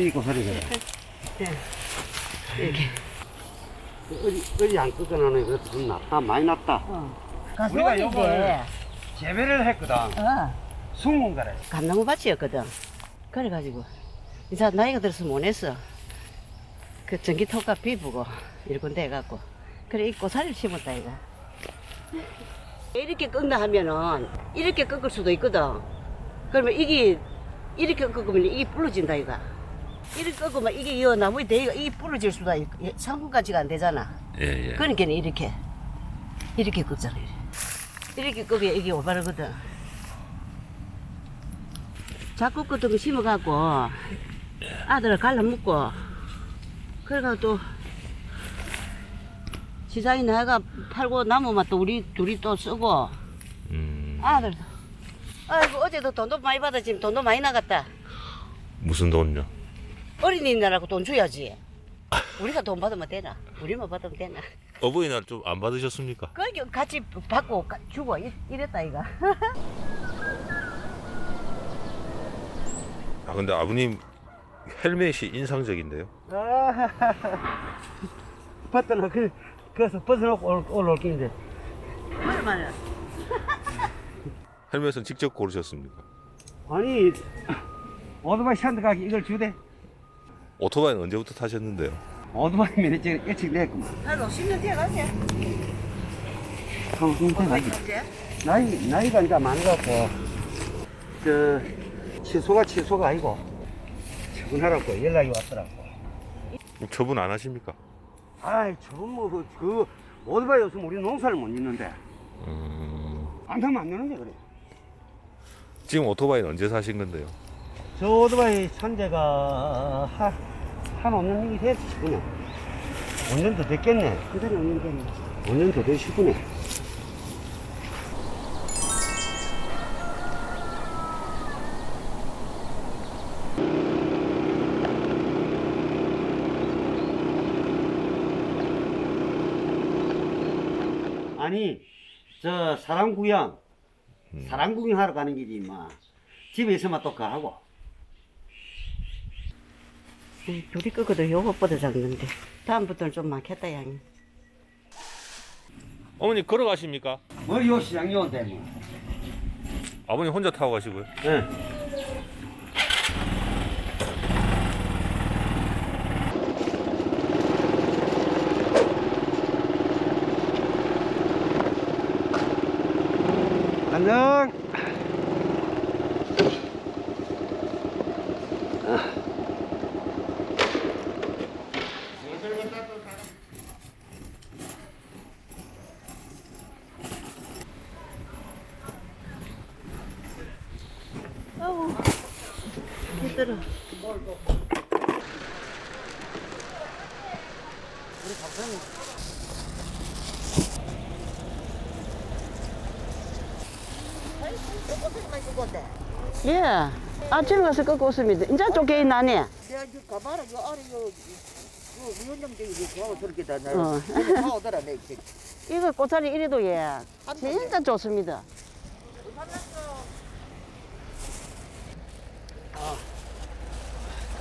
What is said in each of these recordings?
이 고사리 그래. 예. 이렇게. 어디, 어디 안 끄거나는 것도 좀 낫다. 많이 낫다. 어. 우리가 요걸. 재배를 했거든. 어. 숨은 거래. 감나무 밭이었거든. 그래가지고 이제 나이가 들어서 못 했어. 그 전기톱과 비부고 이렇게 해갖고 그래 이 고사리를 심었다 이거. 이렇게 꺾나 하면은 이렇게 꺾을 수도 있거든. 그러면 이게 이렇게 꺾으면 이게 부러진다 이거. 이렇게 꺾으면 이게 이 나무에 대가 이게 부러질 수도 있고 상품가치가 안 되잖아. 예, 예. 그러니까 이렇게 이렇게 꺾잖아. 이렇게 꺾어야 이게 올바르거든. 자꾸 끄덕 심어갖고 아들을 갈라먹고 그래가 또 시장에 나가 팔고 남으면 또 우리 둘이 또 쓰고 음, 아들 아이고 어제도 돈도 많이 받아 지금 돈도 많이 나갔다 무슨 돈요? 어린이날하고 돈 줘야지 우리가 돈 받으면 되나 우리만 받으면 되나 어버이날 좀 안 받으셨습니까? 그게 같이 받고 가- 주고 이- 이랬다 이가 아 근데 아버님 헬멧이 인상적인데요. 벗더나 그, 그래서 벗어놓고 올- 올라올 긴데. 얼마나 헬멧은 직접 고르셨습니까? 아니, 오토바이 샨드 가기 이걸 주대. 오토바이는 언제부터 타셨는데요? 오토바이 면허증 일찍 냈구만. 한 50년 돼가지 한 50년 돼가지. 언제? 나이, 나이가 이제 많아갖고, 저, 취소가 취소가 아니고, 출근하라고 연락이 왔더라고. 처분 안 하십니까? 아이, 저건 뭐, 그, 그, 오토바이 없으면 우리 농사를 못 짓는데. 음, 안 타면 안 되는데, 그래. 지금 오토바이는 언제 사신 건데요? 저 오토바이 산재가 한, 한 5년 정도 됐지, 그냥. 5년 더 됐겠네. 그대로 없는 게 5년 더 되시구네. 아니, 저 사람 구경, 사람 구경하러 가는 길이 막 집에 있으면 또 가고. 음, 둘이 끄고도 요것보다 작는데 다음부터는 좀 많겠다 양이 어머니 걸어가십니까? 뭐요 시장이 온대 뭐. 아버님 혼자 타고 가시고요. 예. 안녕. 아우 힘들어 예. 아침에 가서 꺾고 왔습니다. 이제 가봐라, 요 아래 요, 요 위원장들이 이거 저렇게 다. 어. 다 오더라, 내 이제. 이거 꽃살이 이래도 예. 진짜 좋습니다.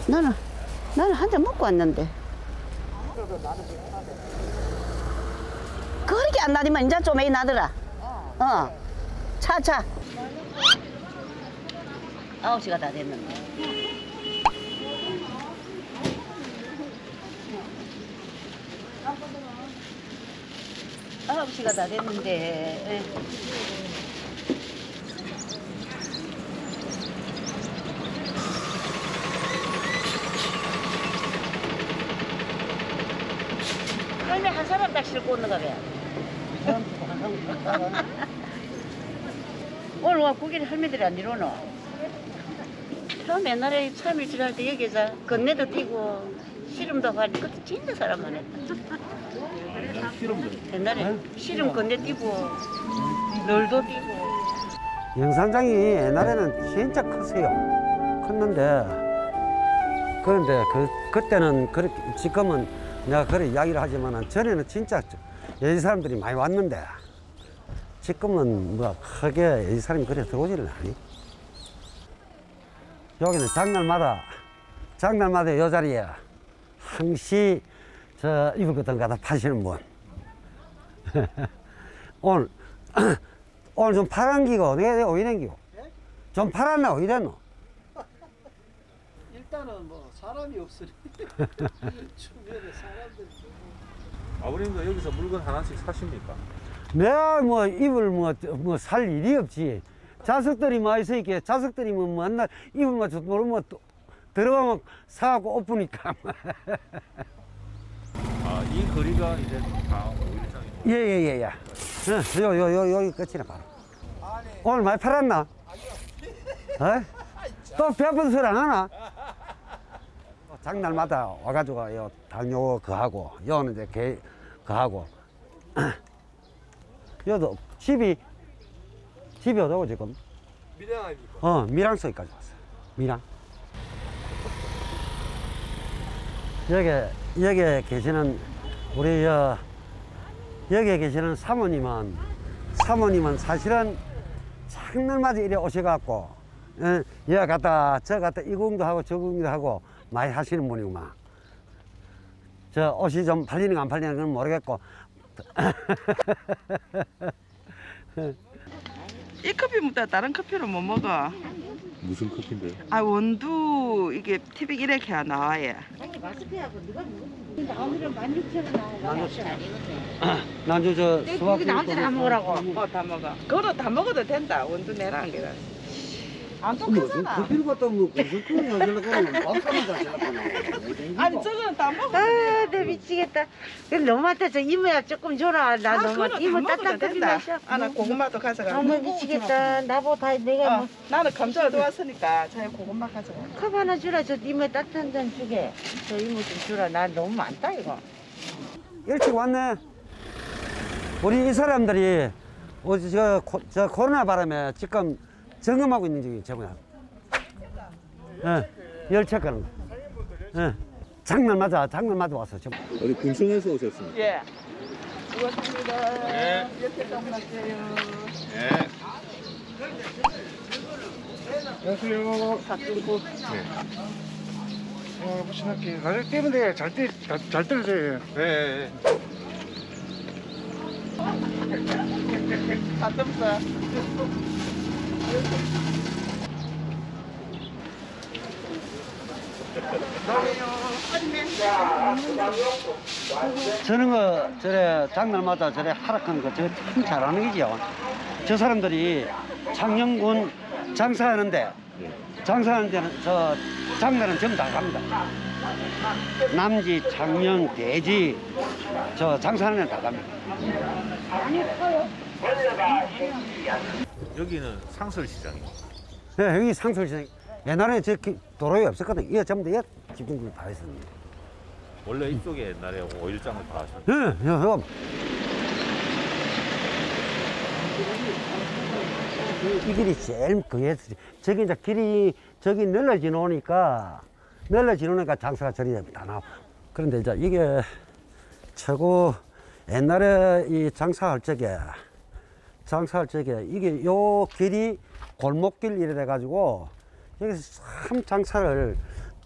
나는 나는 한 잔 먹고 왔는데. 그렇게 안 나지만 이제 좀 애이 나더라. 어. 차 차. 아홉 시가 다 됐는데. 아홉 시가 다 됐는데. 예. 할매 한 사람 딱 싣고 오는가 봐. 오늘 와 고기를 할매들이 안 이러노. 처음 옛날에 처음 일주일할 때 여기서 건네도 뛰고 씨름도 하고 그때 진짜 사람 많았다. 옛날에 씨름 건네 뛰고 널도 뛰고 영산장이 옛날에는 진짜 컸어요. 컸는데 그런데 그 그때는 그렇게 지금은 내가 그래 이야기를 하지만 전에는 진짜 여지 사람들이 많이 왔는데 지금은 뭐 크게 여지 사람이 그래 들어오지는 않니. 여기는 장날마다 장날마다 요 자리에 항시 저 입을 것들 갖다 파시는 분. 오늘 오늘 좀 파란 기고 내가 어디 댕기고 좀 팔았나 어디 됐노? 일단은 뭐 사람이 없으니 주변에 사람들 아버님도 여기서 물건 하나씩 사십니까? 내가 뭐 입을 뭐 뭐 살 일이 없지. 자석들이 많이 서 있게 자석들이 뭐 맨날 입을 맞춰 모르면 또 들어가면 사갖고 엎으니까. 아, 이 거리가 이제 다 오일장이고. 예예예 예. 요요 요 여기 끝이나 바로. 오늘 많이 팔았나? 어? 또 배분 소리 안 하나? 장날마다 와가지고 요 당뇨 그하고 요는 이제 개 그하고 요도 집이 집이 어디고 지금? 미량 아닙니까? 어 밀양서까지 왔어. 밀양. 여기 여기 계시는 우리 저 여기 계시는 사모님은 사모님은 사실은 장날마다 이래 오셔갖고 예, 여기 갔다 저 갔다 이 공도 하고 저 공도 하고 많이 하시는 분이구만. 저 옷이 좀 팔리는 거안 팔리는 건 모르겠고 이 커피보다 다른 커피를 못 먹어. 무슨 커피인데요? 아 원두 이게 티백 이렇게 나와요. 난주 저 수박 다 먹으라고. 어다 먹어. 그거 다 먹어도 된다. 원두 내라는 게 안 똑같잖아. 커피를 갖다 먹고 무슨 그런 밥사는 자체를 아니 저거는 다 먹어. 아, 내 미치겠다. 근데 너무 많다. 저 이모야 조금 줘라. 나 아, 너무 그거는 이모 먹어도 된다. 마셔. 아, 나 고구마도 가져가. 너무 미치겠다. 나보다 내가 어, 뭐 나는 감자도 왔으니까 자기 고구마 가져가. 컵 하나 주라. 저 이모 따뜻한 잔 주게. 저 이모 좀 주라. 나 너무 많다 이거. 일찍 왔네. 우리 이 사람들이 어제 저, 코, 저 코로나 바람에 지금 점검하고 있는 중이 저거야. 예, 열차 가는 거. 예. 장날마다 장날마다 와서 좀. 어디 군청에서 오셨습니까? 예. 수고하십니다. 네. 이렇게 담을게요. 안녕하세요. 갓들고. 어, 무신학기 가족 때문에 잘 때, 잘, 잘 떨어져요. 네. 갓듬살. 저런 거 저래 장날마다 저래 하락하는 거 저거 참 잘하는 거지요. 저 사람들이 창녕군 장사하는데 장사하는 데는 저 장날은 전부 다 갑니다. 남지, 창녕, 대지 저 장사하는 데는 다 갑니다. 여기는 상설시장이에요. 네, 여기 상설시장 옛날에 저 기- 도로에 없었거든. 이거 전부 다 집중을 다 했었는데. 원래 이쪽에 옛날에 오일장을 다 하셨는데. 예, 예, 형. 이, 이 길이 제일 그게 저기 이제 길이 저기 늘러지 놓으니까 늘러지 놓으니까 장사가 저리 다 나와. 그런데 이제 이게 최고 옛날에 이 장사할 적에 장사할 적에 이게 요 길이 골목길 이래 돼 가지고 여기서 참 장사를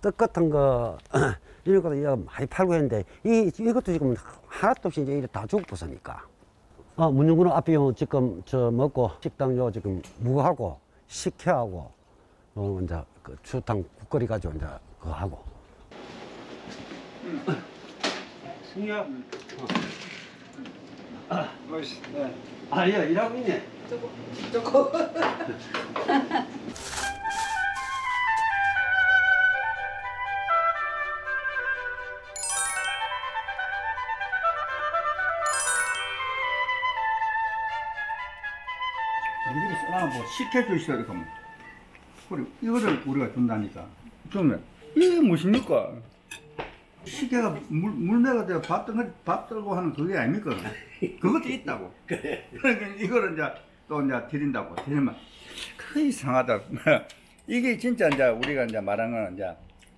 떡 같은 거 이런 것도 많이 팔고 했는데 이 이것도 지금 하나도 없이 이제 다 죽었으니까. 어, 문중구는 앞에 요 지금 저 먹고 식당 요 지금 무하고 식혜하고 어 이제 그 추탕 국거리 가지고 이제 그거 하고. 승희야. 아, 예, 일하고 있네. 우리가 아, 뭐 식혜주시다 이렇게 하면 그래 이거를 우리가 준다니까 그러면 이게 무엇입니까? 식혜가 물, 물매가 돼서 밥, 떨, 밥 떨고 하는 그게 아닙니까? 그것도 있다고. 그러니까 이거를 이제 또 이제 드린다고. 드리면 그 이상하다. 이게 진짜 이제 우리가 이제 말하는 건 이제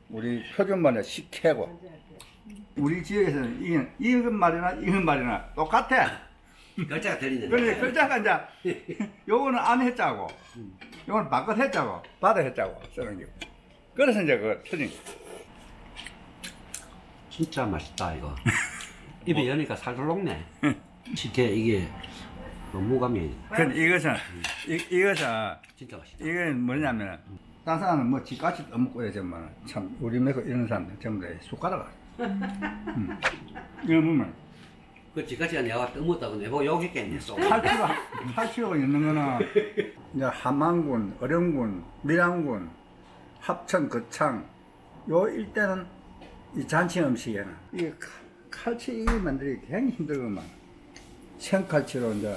우리 표준말의 식혜고. 우리 지역에서는 이게 이건 말이나 이건 말이나 똑같아. 글자가 들리네. 그래 글자가 이제 요거는 안 했자고. 요거는 바깥 했자고. 바다 했자고. 쓰는 게. 그래서 이제 그 틀린 진짜 맛있다 이거. 입에 여니까 살살 녹네. 식혜 이게 그 무감이 근데 이것은 이, 이것은 진짜 맛있다. 이건 뭐냐면 딴 사람은 뭐 지까지 떠먹고 이러지만 참 우리 메고 이런 사람들 전부 다 숟가락 음. 이거 보면 그 지까지 내가 떠먹었다고 내보고 욕했겠네. 쏘. 8kg 8kg 있는 거는 이제 함안군, 어령군, 밀양군, 합천, 거창 요 일대는 이 잔치 음식에는 이 칼- 칼치 이 만들기 굉장히 힘들구만. 생칼치로 이제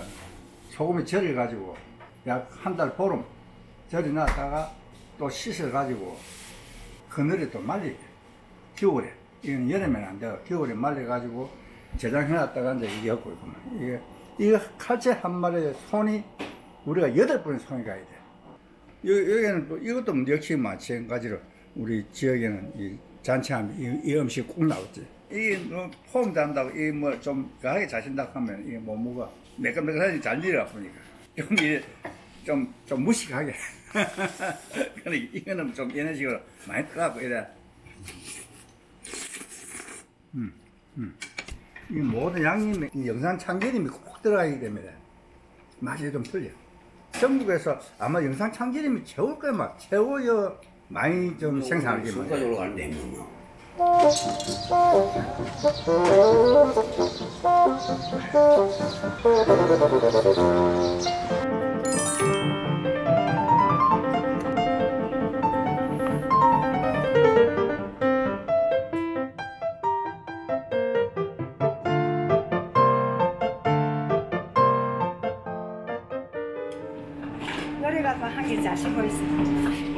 소금에 절여 가지고 약 한 달 보름 절여 놨다가 또 씻어 가지고 그늘에 또 말리 겨울에. 이건 여름에는 안 돼요. 겨울에 말려 가지고 저장해 놨다가 이제 이게 엮고 있구만. 이게 이거 칼치 한 마리에 손이 우리가 여덟 번의 손이 가야 돼. 여, 여기는 또 이것도 역시 마찬가지로 우리 지역에는 이 잔치하면 이, 이 음식 꼭 나오지. 이게 뭐폼 단다고 이 뭐좀 강하게 자신다 하면 뭐 뭐가 매끈매끈하지 잘 일어나 보니까 좀 이래 좀좀 무식하게. 근데 이거는 좀 이런 식으로 많이 들어가고 이래. 음, 음. 이 모든 양념이 이 영산 참기름이 꼭 들어가기 때문에 맛이 좀 틀려. 전국에서 아마 영상 참기름이 최고일 거야, 막 최고여 많이 좀 생산하게 뭐. 순간적으로 가는데 뭐. 요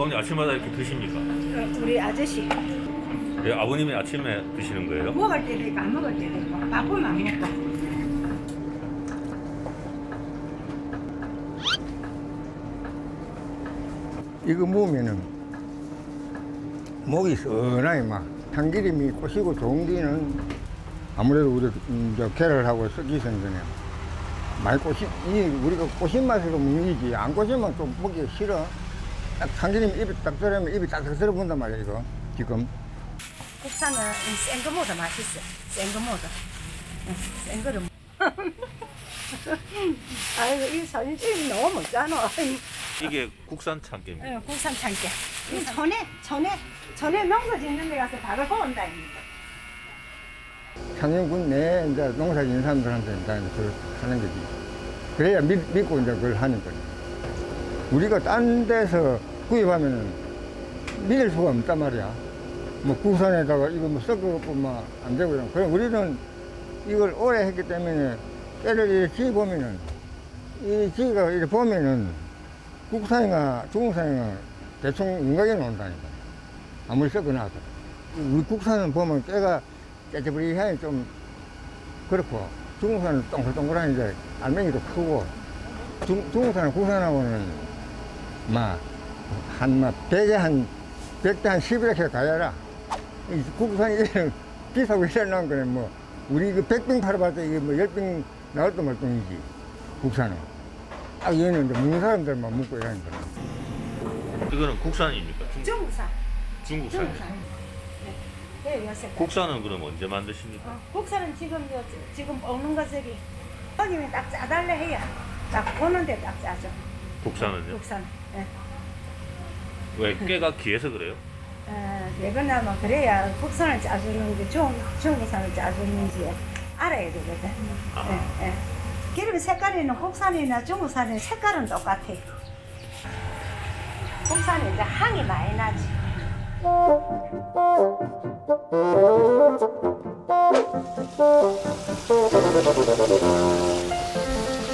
어머니 아침마다 이렇게 드십니까? 그 우리 아저씨 예, 아버님이 아침에 드시는 거예요? 먹을 때도 있고 안 먹을 때도 있고 바쁘면 안 먹고. 이거 먹으면은 목이 서나게 막 참기름이 꼬시고 좋은 데는 아무래도 우리 음, 저 계란하고 섞이 생전에 많이 꼬시 이 우리가 꼬신 맛으로 먹는 거지 안 꼬시면 좀 먹기 싫어 딱 참기름 입에 딱 들어가면 입이 딱딱 들어본단 말이야 이거 지금 국산은 센 거보다 맛있어. 센 거보다. 센 거를. 아이고 이 사진 찍으면 너무 멋잖아. 이게 국산 참깨입니다. 응, 국산 참깨. 이 전에 전에 전에 농사 짓는 데 가서 바로 보온다. 창녕군 내 이제 농사 짓는 사람들한테 이제 그걸 하는 거지. 그래야 믿, 믿고 이제 그걸 하는 거지. 우리가 딴 데서 구입하면은 믿을 수가 없단 말이야. 뭐 국산에다가 이거 뭐 섞어갖고 막안 되고 이런. 그래 우리는 이걸 오래 했기 때문에 때를 이렇게 지 보면은 이 지가 이렇게 보면은 국산이나 중국산이나 대충 윤곽이 나온다니까. 아무리 섞어놔도. 우리 국산은 보면 깨가 깨져버리 향이 좀 그렇고 중국산은 동글동글한 이제 알맹이도 크고 중, 중국산은 국산하고는 막 한막 백에 한 백대 한 10이렇게 가야라 이 국산이 이런 비싸고 이러는 거는 뭐 우리 그 백병 팔아봤자 이게 뭐 열병 나올 도 말똥이지 국산은 아 얘는 이제 먹는 사람들만 먹고 이러는 거야 이거는 국산입니까? 중, 중국산. 중국산. 중국산. 네, 네. 국산은 그럼 언제 만드십니까? 어, 국산은 지금 요, 지금 먹는 거 저기 여기면 딱 짜달래 해야 딱 보는데 딱 짜죠. 국산은요? 국산. 예. 왜 깨가 귀해서 그래요? 어, 예거나면 그래야 국산을 짜주는지 중, 중국산을 짜주는지 알아야 되거든. 예, 예. 기름 색깔이는 국산이나 중국산이 색깔은 똑같아. 국산이 이제 향이 많이 나지.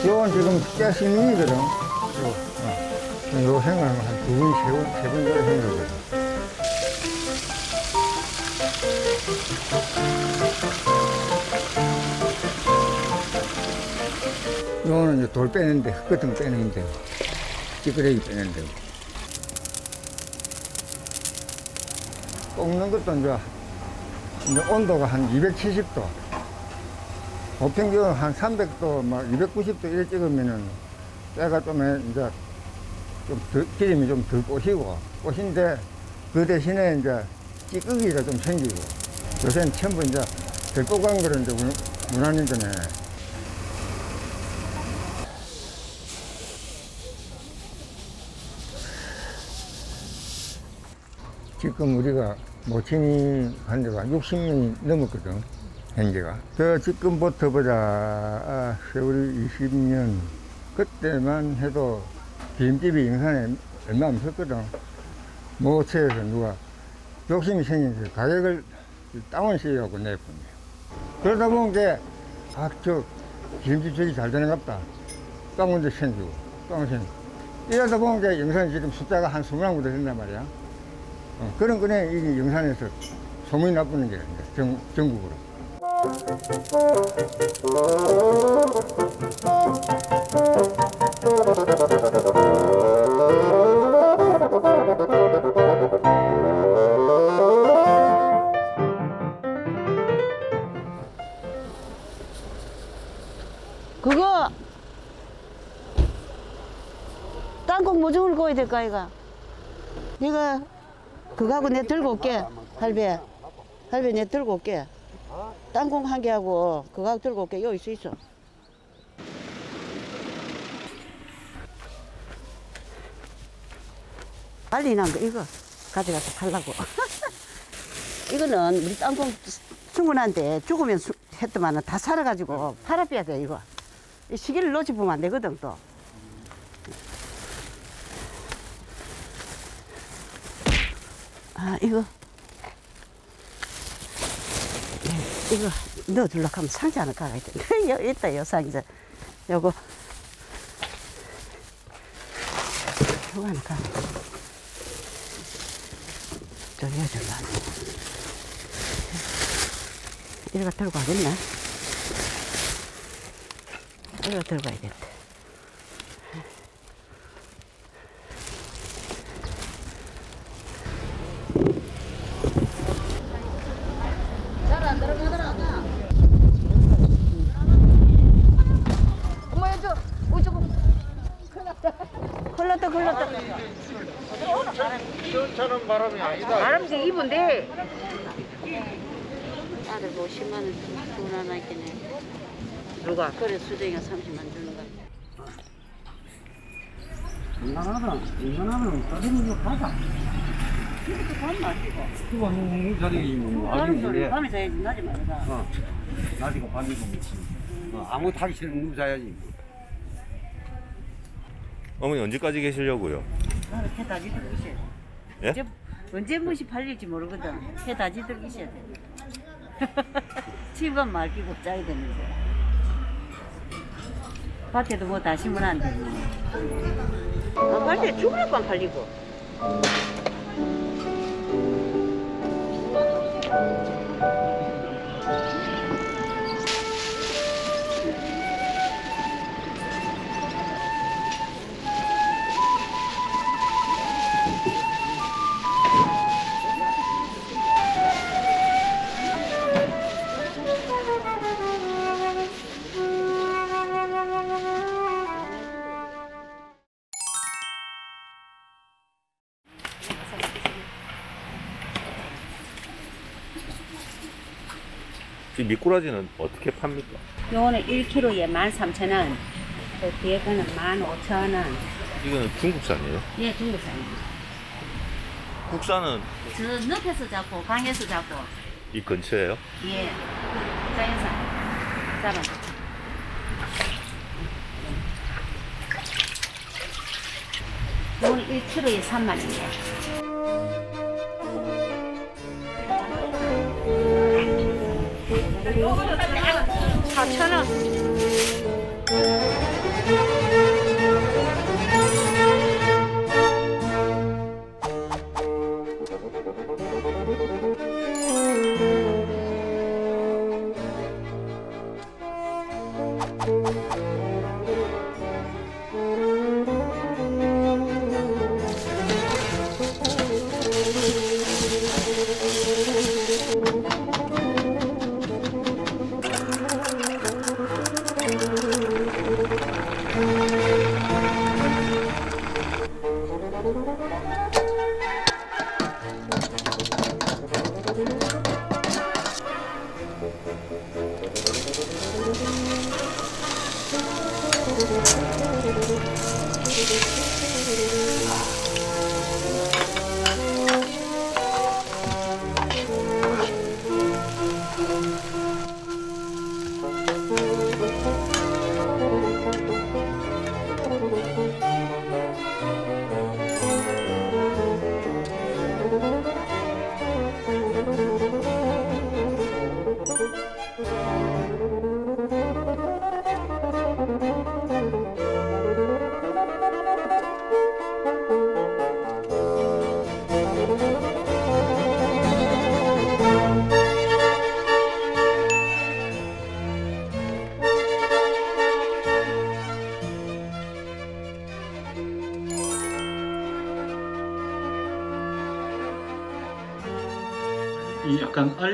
요건 지금 깨 심리거든 요 생각하면 한두 번, 세 번, 세번 정도 생각거든 요거는 이제 돌 빼는데, 흙 같은 거 빼는 데 찌끄레기 빼는 데 볶는 것도 이제, 이제 온도가 한 270도. 보평균 한 300도, 막 290도 이래 찍으면은 때가 좀 해- 이제 좀 덜, 기름이 좀 덜 꼬시고 꼬신데 그 대신에 이제 찌꺼기가 좀 생기고 요새는 전부 이제 들고 간 거는 이제 거네. 지금 우리가 모친이 한 지가 60년이 넘었거든, 현재가. 그 지금부터 보자, 아, 세월이 20년. 그때만 해도 김집이 영산에 얼마 없었거든. 모처에서 누가 욕심이 생겨서 가격을 다운시키려고 내보내. 그러다 보니까, 아, 저, 김집 저기 잘 되는 것 같다. 땅문도 생기고, 땅 생기고. 이러다 보니까 영산이 지금 숫자가 한 20명보다 된단 말이야. 어, 그런 거네, 이게 영산에서 소문이 나쁘는 게, 전, 전국으로. 그거 땅콩 모종을 구워야 될까 이가. 내가 그거하고 내 들고 올게 할배. 할배 내 들고 올게 땅콩 한 개하고 그거하고 들고 올게. 여기 있어 있어. 빨리 난 거 이거 가져가서 팔라고. 이거는 우리 땅콩 충분한데 죽으면 수- 했더만은 다 살아가지고 팔아빼야 돼 이거. 이 시기를 놓치 보면 안 되거든 또. 아 이거 예, 이거 넣어둘라 하면 상자 하나 가야 돼. 여기 있다 요 상자. 요거 요거 하나 가. 좀 넣어줄라. 이거 들고 가겠나? 이거 들고 가야겠다 걸렸다 바람새 입은데 아들 뭐 10만 원 돈 하나 있겠네 누가? 그래 수댕이가 30만 주는 거 인간하다. 인간하면 떠드는 거 가자. 그건 이 자리 뭐 아니 그래. 밤에 자야지 낮에 말이다 어. 나지고 밤이고 어, 아무 타기 싫으면 누워자야지. 어머니 언제까지 계시려고요? 나는 해 다지 들고 있어야 돼 예? 언제, 언제 무엇이 팔릴지 모르거든 해 다지 들고 있어야 돼 집은 말기고 짜야 되는데. 밭에도 뭐 다시면 안 되고 아, 빨리 죽을 건 팔리고 미꾸라지는 어떻게 팝니까? 요거는 1kg에 13,000원. 그 뒤에 거는 15,000원. 이거는 중국산이에요? 예, 중국산입니다. 국산은 저 늪에서 잡고 강에서 잡고 이 근처에요? 예, 자연산 잡아. 요거는 1kg에 3만 원이에요. 好吃呢。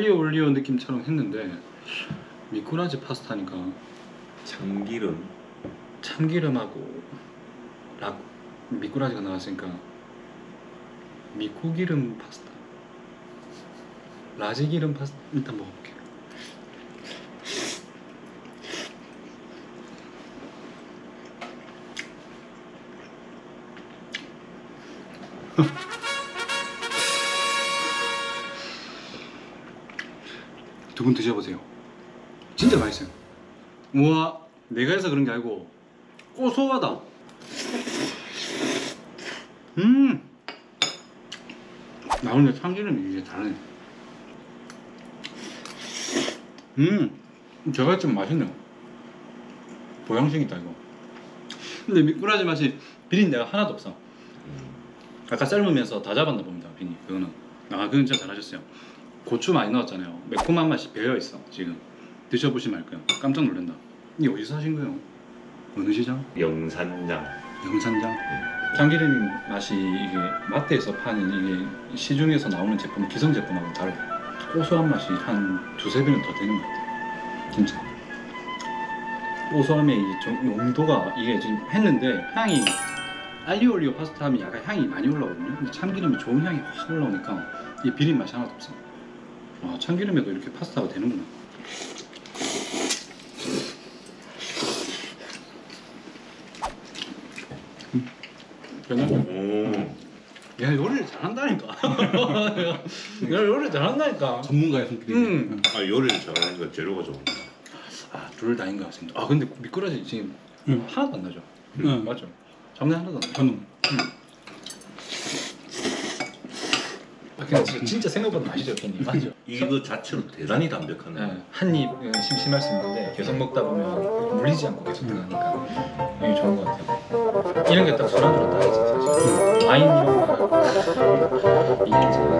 알리오 올리오 느낌처럼 했는데 미꾸라지 파스타니까. 참기름. 참기름하고 라 미꾸라지가 나왔으니까 미꾸기름 파스타. 라지기름 파스타 일단 먹어볼게 두 분 드셔보세요. 진짜 맛있어요. 우와 내가 해서 그런 게 아니고 고소하다. 음. 나오는 참기름이 이게 다르네. 음 제가 좀 맛있네요. 보양식 있다 이거. 근데 미꾸라지 맛이 비린내가 하나도 없어. 아까 삶으면서 다 잡았나 봅니다 비니 그거는. 아 그건 진짜 잘하셨어요 고추 많이 넣었잖아요. 매콤한 맛이 배어있어 지금. 드셔보시면 알 거예요. 깜짝 놀란다. 이게 어디서 하신 거예요? 어느 시장? 영산장. 영산장? 참기름 맛이 이게 마트에서 파는 이게 시중에서 나오는 제품 기성 제품하고 다르고 고소한 맛이 한 두세 배는 더 되는 것 같아요. 진짜. 고소함의 이 농도가 이게 지금 했는데 향이 알리오 올리오 파스타 하면 약간 향이 많이 올라오거든요. 근데 참기름이 좋은 향이 확 올라오니까 이 비린 맛이 하나도 없어 와 참기름에도 이렇게 파스타가 되는구나 음. 오. 야 요리를 잘한다니까. 야 요리 잘한다니까. 전문가의 손길이. 음. 아 요리를 잘하니까 재료가 좋은 거. 아둘 다인 것 같습니다. 아 근데 미꾸라지 지금 응. 하나도 안 나죠? 응. 맞죠? 잡내 하나도 안 나죠? 저는 아 근데 진짜, 진짜 생각보다 맛있죠, 팬님. 맞죠? 이거 자체로 대단히 담백하네. 네, 한입 심심할 수 있는데 계속 먹다 보면 물리지 않고 계속 들어가니까 이게 좋은 것 같아요. 이런 게 딱 술안주로 딱이지 사실. 와인 이런 거 이게 제가